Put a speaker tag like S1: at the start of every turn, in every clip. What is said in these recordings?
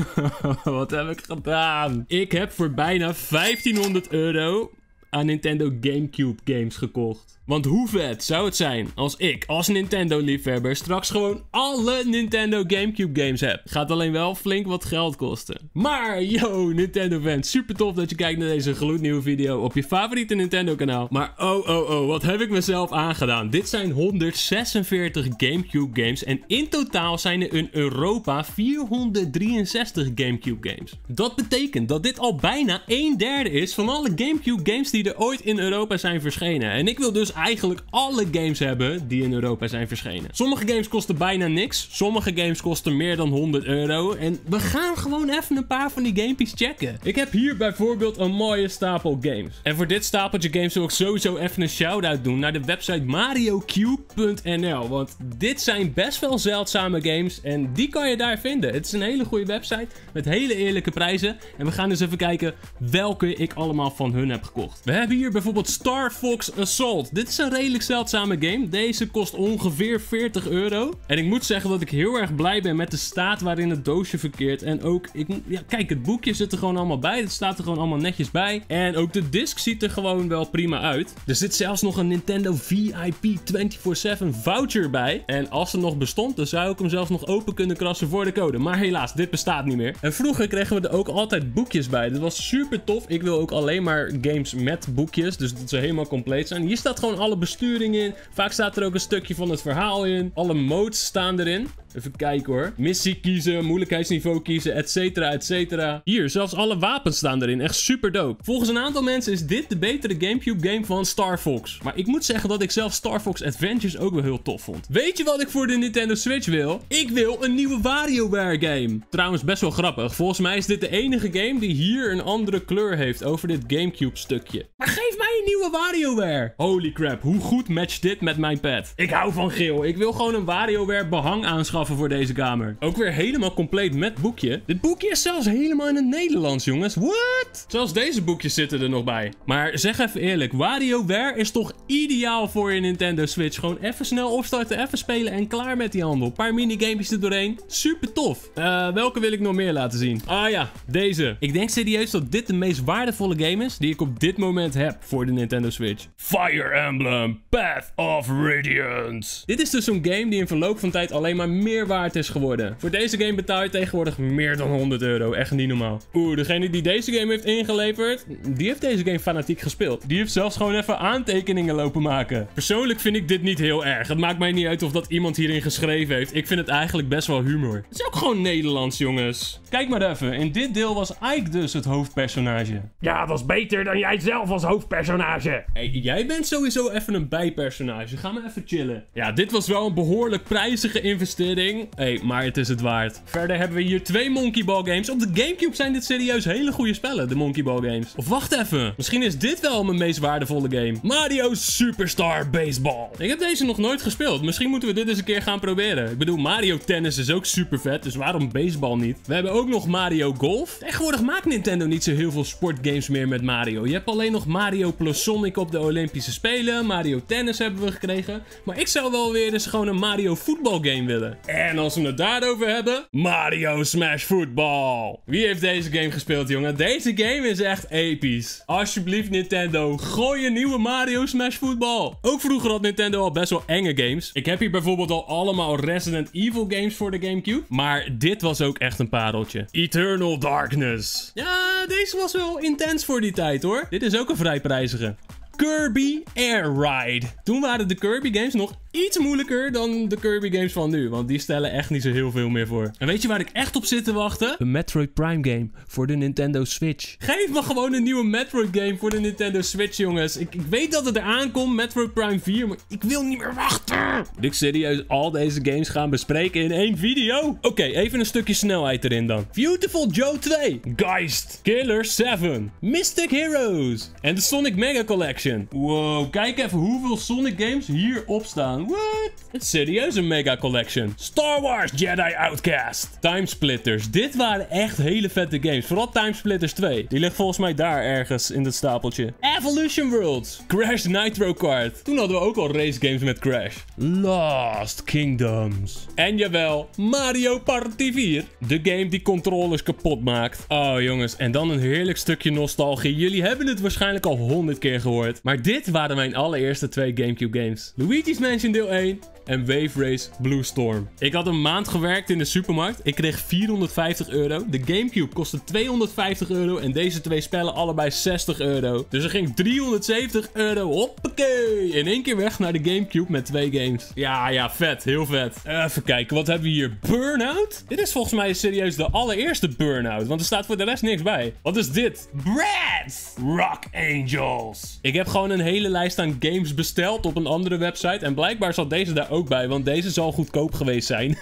S1: Wat heb ik gedaan? Ik heb voor bijna 1500 euro aan Nintendo GameCube games gekocht. Want hoe vet zou het zijn als ik als Nintendo-liefhebber straks gewoon alle Nintendo GameCube games heb? Gaat alleen wel flink wat geld kosten. Maar yo, Nintendo-fans, super tof dat je kijkt naar deze gloednieuwe video op je favoriete Nintendo-kanaal. Maar oh, oh, oh, wat heb ik mezelf aangedaan? Dit zijn 146 GameCube games en in totaal zijn er in Europa 463 GameCube games. Dat betekent dat dit al bijna een derde is van alle GameCube games die er ooit in Europa zijn verschenen. En ik wil dus eigenlijk alle games hebben die in Europa zijn verschenen. Sommige games kosten bijna niks. Sommige games kosten meer dan 100 euro. En we gaan gewoon even een paar van die gamepies checken. Ik heb hier bijvoorbeeld een mooie stapel games. En voor dit stapeltje games wil ik sowieso even een shout-out doen naar de website mariocube.nl. Want dit zijn best wel zeldzame games en die kan je daar vinden. Het is een hele goede website met hele eerlijke prijzen. En we gaan dus even kijken welke ik allemaal van hun heb gekocht. We hebben hier bijvoorbeeld Star Fox Assault. Dit is een redelijk zeldzame game. Deze kost ongeveer 40 euro. En ik moet zeggen dat ik heel erg blij ben met de staat waarin het doosje verkeert. En ook, ik, ja, kijk, het boekje zit er gewoon allemaal bij. Het staat er gewoon allemaal netjes bij. En ook de disc ziet er gewoon wel prima uit. Er zit zelfs nog een Nintendo VIP 24-7 voucher bij. En als er nog bestond, dan zou ik hem zelfs nog open kunnen krassen voor de code. Maar helaas, dit bestaat niet meer. En vroeger kregen we er ook altijd boekjes bij. Dat was super tof. Ik wil ook alleen maar games met boekjes. Dus dat ze helemaal compleet zijn. Hier staat gewoon alle besturing in. Vaak staat er ook een stukje van het verhaal in. Alle modes staan erin. Even kijken hoor. Missie kiezen, moeilijkheidsniveau kiezen, et cetera, et cetera. Hier, zelfs alle wapens staan erin. Echt super dope. Volgens een aantal mensen is dit de betere Gamecube game van Star Fox. Maar ik moet zeggen dat ik zelf Star Fox Adventures ook wel heel tof vond. Weet je wat ik voor de Nintendo Switch wil? Ik wil een nieuwe WarioWare game. Trouwens, best wel grappig. Volgens mij is dit de enige game die hier een andere kleur heeft over dit Gamecube stukje. Maar nieuwe WarioWare. Holy crap, hoe goed matcht dit met mijn pet? Ik hou van geel. Ik wil gewoon een WarioWare behang aanschaffen voor deze kamer. Ook weer helemaal compleet met boekje. Dit boekje is zelfs helemaal in het Nederlands, jongens. What? Zelfs deze boekjes zitten er nog bij. Maar zeg even eerlijk, WarioWare is toch ideaal voor je Nintendo Switch. Gewoon even snel opstarten, even spelen en klaar met die handel. Een paar minigames er doorheen. Super tof. Uh, welke wil ik nog meer laten zien? Ah ja, deze. Ik denk serieus dat dit de meest waardevolle game is die ik op dit moment heb voor de Nintendo Switch. Fire Emblem Path of Radiance. Dit is dus zo'n game die in verloop van tijd alleen maar meer waard is geworden. Voor deze game betaal je tegenwoordig meer dan 100 euro. Echt niet normaal. Oeh, degene die deze game heeft ingeleverd, die heeft deze game fanatiek gespeeld. Die heeft zelfs gewoon even aantekeningen lopen maken. Persoonlijk vind ik dit niet heel erg. Het maakt mij niet uit of dat iemand hierin geschreven heeft. Ik vind het eigenlijk best wel humor. Het is ook gewoon Nederlands, jongens. Kijk maar even. In dit deel was Ike dus het hoofdpersonage.
S2: Ja, dat is beter dan jij zelf als hoofdpersonage.
S1: Hey, jij bent sowieso even een bijpersonage. Ga maar even chillen. Ja, dit was wel een behoorlijk prijzige investering Hey, maar het is het waard. Verder hebben we hier twee Monkey Ball games. Op de Gamecube zijn dit serieus hele goede spellen, de Monkey Ball games. Of wacht even. Misschien is dit wel mijn meest waardevolle game. Mario Superstar Baseball. Ik heb deze nog nooit gespeeld. Misschien moeten we dit eens een keer gaan proberen. Ik bedoel, Mario Tennis is ook super vet. Dus waarom baseball niet? We hebben ook nog Mario Golf. Tegenwoordig maakt Nintendo niet zo heel veel sportgames meer met Mario. Je hebt alleen nog Mario plus Sonic op de Olympische Spelen. Mario Tennis hebben we gekregen. Maar ik zou wel weer eens gewoon een Mario voetbalgame willen. En als we het daarover hebben, Mario Smash Football. Wie heeft deze game gespeeld, jongen? Deze game is echt episch. Alsjeblieft, Nintendo, gooi een nieuwe Mario Smash Football. Ook vroeger had Nintendo al best wel enge games. Ik heb hier bijvoorbeeld al allemaal Resident Evil games voor de Gamecube. Maar dit was ook echt een pareltje. Eternal Darkness. Ja, deze was wel intens voor die tijd, hoor. Dit is ook een vrij prijzige. Kirby Air Ride. Toen waren de Kirby games nog iets moeilijker dan de Kirby games van nu. Want die stellen echt niet zo heel veel meer voor. En weet je waar ik echt op zit te wachten? De Metroid Prime game voor de Nintendo Switch. Geef me gewoon een nieuwe Metroid game voor de Nintendo Switch, jongens. Ik, ik weet dat het eraan komt, Metroid Prime 4, maar ik wil niet meer wachten. Moet ik serieus al deze games gaan bespreken in één video? Oké, even een stukje snelheid erin dan. Beautiful Joe 2, Geist, Killer 7, Mystic Heroes en de Sonic Mega Collection. Wow, kijk even hoeveel Sonic games hierop staan. What? Een mega collection. Star Wars Jedi Outcast. Timesplitters. Dit waren echt hele vette games. Vooral Timesplitters 2. Die ligt volgens mij daar ergens in dat stapeltje. Evolution Worlds. Crash Nitro Kart. Toen hadden we ook al race games met Crash. Lost Kingdoms. En jawel, Mario Party 4. De game die controllers kapot maakt. Oh jongens, en dan een heerlijk stukje nostalgie. Jullie hebben het waarschijnlijk al honderd keer gehoord. Maar dit waren mijn allereerste twee Gamecube games. Luigi's Mansion deel 1 en Wave Race Blue Storm. Ik had een maand gewerkt in de supermarkt. Ik kreeg 450 euro. De Gamecube kostte 250 euro. En deze twee spellen allebei 60 euro. Dus er ging 370 euro. Hoppakee. In één keer weg naar de Gamecube met twee games. Ja, ja, vet. Heel vet. Even kijken. Wat hebben we hier? Burnout? Dit is volgens mij serieus de allereerste Burnout. Want er staat voor de rest niks bij. Wat is dit? Brad! Rock Angels. Ik heb gewoon een hele lijst aan games besteld op een andere website. En blijkbaar zat deze daar ook bij, want deze zal goedkoop geweest zijn.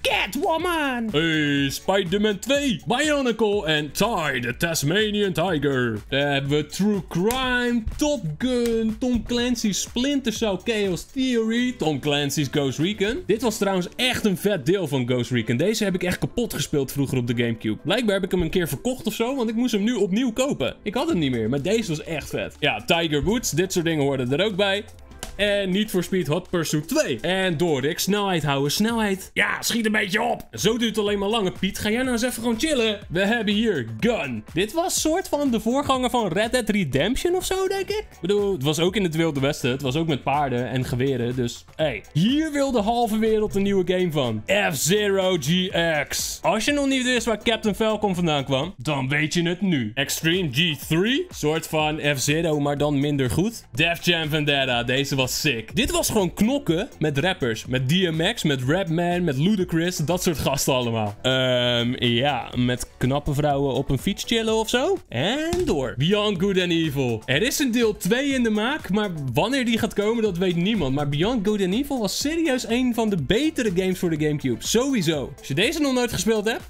S1: Catwoman! Hey, Spider-Man 2, Bionicle en Ty, de Tasmanian Tiger. Dan hebben we True Crime, Top Gun, Tom Clancy's Splinter Cell Chaos Theory, Tom Clancy's Ghost Recon. Dit was trouwens echt een vet deel van Ghost Recon. Deze heb ik echt kapot gespeeld vroeger op de Gamecube. Blijkbaar heb ik hem een keer verkocht of zo, want ik moest hem nu opnieuw kopen. Ik had hem niet meer, maar deze was echt vet. Ja, Tiger Woods, dit soort dingen hoorden er ook bij. En Need for Speed Hot Pursuit 2. En door Rick, snelheid houden, snelheid.
S2: Ja, schiet een beetje op.
S1: Zo duurt het alleen maar langer, Piet. Ga jij nou eens even gewoon chillen? We hebben hier Gun. Dit was soort van de voorganger van Red Dead Redemption of zo, denk ik. Ik bedoel, het was ook in het Wilde Westen. Het was ook met paarden en geweren. Dus, hey. Hier wil de halve wereld een nieuwe game van. F-Zero GX. Als je nog niet wist waar Captain Falcon vandaan kwam, dan weet je het nu. Extreme G3. Soort van F-Zero, maar dan minder goed. Def Jam Vendetta. Deze was sick. Dit was gewoon knokken met rappers. Met DMX, met Rapman, met Ludacris. Dat soort gasten allemaal. Ehm, ja, met knappe vrouwen op een fiets chillen of zo. En door. Beyond Good and Evil. Er is een deel 2 in de maak, maar wanneer die gaat komen, dat weet niemand. Maar Beyond Good and Evil was serieus een van de betere games voor de Gamecube. Sowieso. Als je deze nog nooit gespeeld hebt,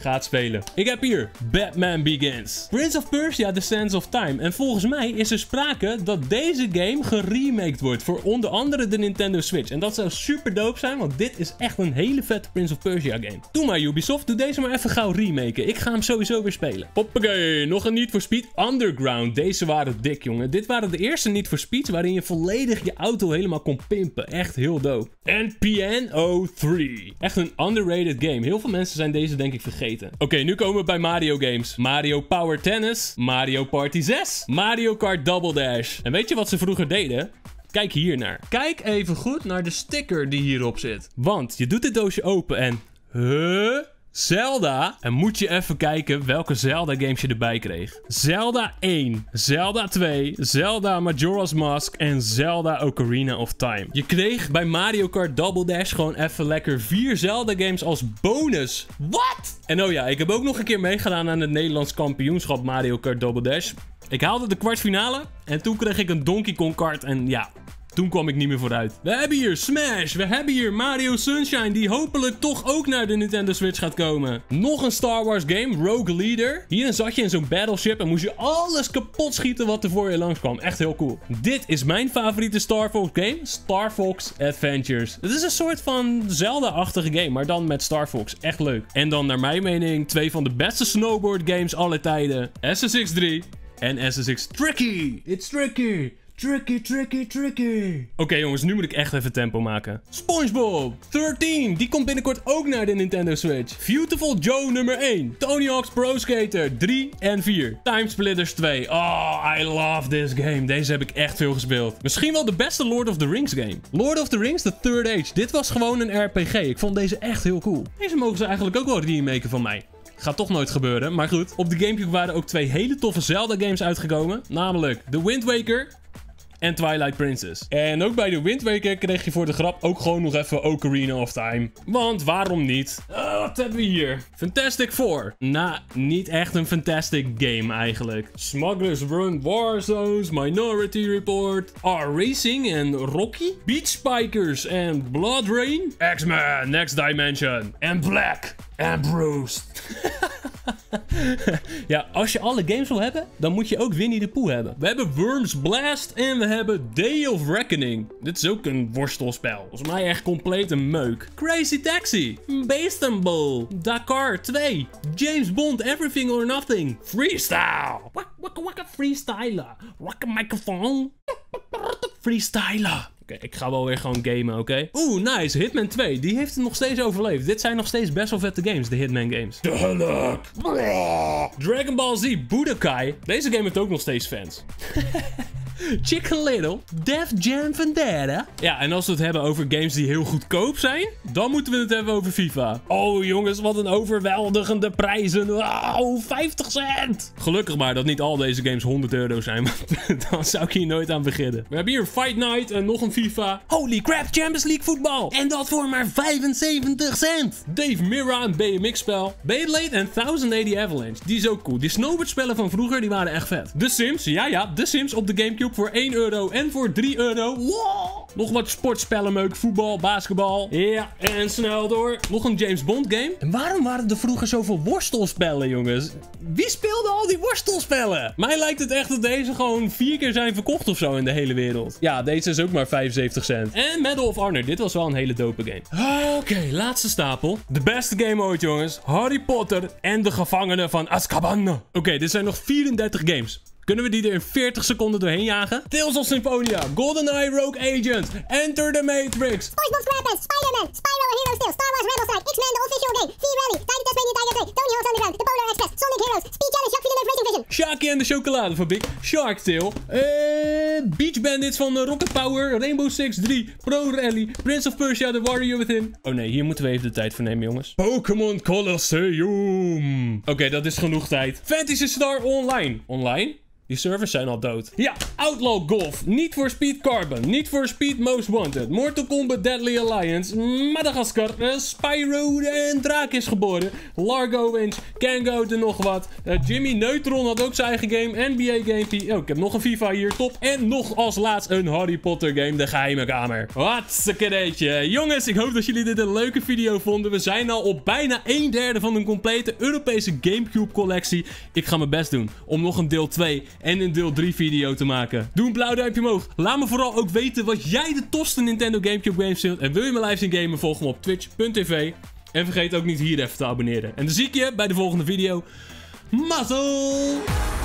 S1: gaat spelen. Ik heb hier Batman Begins. Prince of Persia The Sands of Time. En volgens mij is er sprake dat deze game geremaked wordt voor onder andere de Nintendo Switch. En dat zou super dope zijn, want dit is echt een hele vette Prince of Persia game. Doe maar Ubisoft, doe deze maar even gauw remaken. Ik ga hem sowieso weer spelen. Hoppakee, nog een Need for Speed Underground. Deze waren dik, jongen. Dit waren de eerste Need for Speeds waarin je volledig je auto helemaal kon pimpen. Echt heel dope. En Piano 3. Echt een underrated game. Heel veel mensen zijn deze denk ik vergeten. Oké, nu komen we bij Mario games. Mario Power Tennis, Mario Party 6, Mario Kart Double Dash. En weet je wat ze vroeger deden? Kijk hier naar. Kijk even goed naar de sticker die hierop zit. Want je doet dit doosje open en... Huh? Zelda. En moet je even kijken welke Zelda games je erbij kreeg. Zelda 1, Zelda 2, Zelda Majora's Mask en Zelda Ocarina of Time. Je kreeg bij Mario Kart Double Dash gewoon even lekker vier Zelda games als bonus. Wat? En oh ja, ik heb ook nog een keer meegedaan aan het Nederlands kampioenschap Mario Kart Double Dash. Ik haalde de kwartfinale en toen kreeg ik een Donkey Kong kart en ja, toen kwam ik niet meer vooruit. We hebben hier Smash. We hebben hier Mario Sunshine. Die hopelijk toch ook naar de Nintendo Switch gaat komen. Nog een Star Wars game. Rogue Leader. Hierin zat je in zo'n battleship. En moest je alles kapot schieten wat er voor je langs kwam. Echt heel cool. Dit is mijn favoriete Star Fox game. Star Fox Adventures. Het is een soort van Zelda-achtige game. Maar dan met Star Fox. Echt leuk. En dan naar mijn mening twee van de beste snowboard games alle tijden. SSX 3 en SSX Tricky. It's tricky. Tricky, tricky, tricky. Oké jongens, nu moet ik echt even tempo maken. SpongeBob 13, die komt binnenkort ook naar de Nintendo Switch. Beautiful Joe nummer 1. Tony Hawk's Pro Skater 3 en 4. Time Splitters 2. Oh, I love this game. Deze heb ik echt veel gespeeld. Misschien wel de beste Lord of the Rings game. Lord of the Rings The Third Age. Dit was gewoon een RPG. Ik vond deze echt heel cool. Deze mogen ze eigenlijk ook wel remaken van mij. Gaat toch nooit gebeuren, maar goed. Op de Gamecube waren ook twee hele toffe Zelda games uitgekomen. Namelijk The Wind Waker en Twilight Princess. En ook bij de Wind Waker kreeg je voor de grap ook gewoon nog even Ocarina of Time. Want waarom niet? Uh, wat hebben we hier? Fantastic Four. Nou, niet echt een fantastic game eigenlijk. Smugglers Run Warzones, Minority Report, R-Racing en Rocky, Beach Spikers en Blood Rain, X-Men Next Dimension en Black and Bruce. ja, als je alle games wil hebben, dan moet je ook Winnie de Pooh hebben. We hebben Worms Blast en we hebben Day of Reckoning. Dit is ook een worstelspel. Volgens mij echt compleet een meuk. Crazy Taxi, Istanbul, Dakar 2, James Bond Everything or Nothing, Freestyle. Waka waka waka freestyler. Waka microphone. Freestyler. Oké, ik ga wel weer gewoon gamen, oké? Oeh, nice. Hitman 2. Die heeft het nog steeds overleefd. Dit zijn nog steeds best wel vette games, de Hitman games.
S2: Duidelijk.
S1: Dragon Ball Z Budokai. Deze game heeft ook nog steeds fans. Chicken Little, Def Jam Vendetta. Ja, en als we het hebben over games die heel goedkoop zijn, dan moeten we het hebben over FIFA. Oh jongens, wat een overweldigende prijzen. Wauw, 50 cent. Gelukkig maar dat niet al deze games 100 euro zijn, want dan zou ik hier nooit aan beginnen. We hebben hier Fight Night en nog een FIFA. Holy crap, Champions League voetbal. En dat voor maar 75 cent. Dave Mirra, een BMX-spel. Beyblade en 1080 Avalanche. Die is ook cool. Die snowboardspellen van vroeger, die waren echt vet. The Sims, ja ja, The Sims op de Gamecube voor 1 euro en voor 3 euro. Wow. Nog wat sportspellen meuk, voetbal, basketbal. Ja, en snel door. Nog een James Bond game. En waarom waren er vroeger zoveel worstelspellen, jongens? Wie speelde al die worstelspellen? Mij lijkt het echt dat deze gewoon vier keer zijn verkocht of zo in de hele wereld. Ja, deze is ook maar 75 cent. En Medal of Honor, dit was wel een hele dope game. Oké, laatste stapel. De beste game ooit, jongens. Harry Potter en de gevangenen van Azkaban. Oké, dit zijn nog 34 games. Kunnen we die er in 40 seconden doorheen jagen? Tales of Symphonia, GoldenEye Rogue Agent, Enter the Matrix.
S3: SpongeBob SquarePants, Spider-Man, Spyro Hero Steel, Star Wars Rebel Strike, X-Men The Official Game, V-Rally, Tiny Tasmanian Tiger 2, Tony Hawk's Underground, The Polar Express, Sonic Heroes, Speed Challenge, Jacques Villeneuve Racing Vision.
S1: Shaki en de chocoladefabriek, Shark Tale, eh, Beach Bandits van Rocket Power, Rainbow Six 3, Pro Rally, Prince of Persia, The Warrior Within. Oh nee, hier moeten we even de tijd voor nemen, jongens. Pokémon Colosseum. Oké, dat is genoeg tijd. Fantasy Star Online. Online? Die servers zijn al dood. Ja, Outlaw Golf. Niet voor Speed Carbon. Niet voor Speed Most Wanted. Mortal Kombat Deadly Alliance. Madagascar. Uh, Spyro en Draak is geboren. Largo Winch. Kango er nog wat. Uh, Jimmy Neutron had ook zijn eigen game. NBA Game. Oh, ik heb nog een FIFA hier. Top. En nog als laatst een Harry Potter game. De Geheime Kamer. Wat een Jongens, ik hoop dat jullie dit een leuke video vonden. We zijn al op bijna een derde van een complete Europese Gamecube collectie. Ik ga mijn best doen om nog een deel 2 en een deel 3 video te maken. Doe een blauw duimpje omhoog. Laat me vooral ook weten wat jij de tofste Nintendo Gamecube games vindt. En wil je me live zien gamen, volg me op twitch.tv. En vergeet ook niet hier even te abonneren. En dan zie ik je bij de volgende video. Mazzel!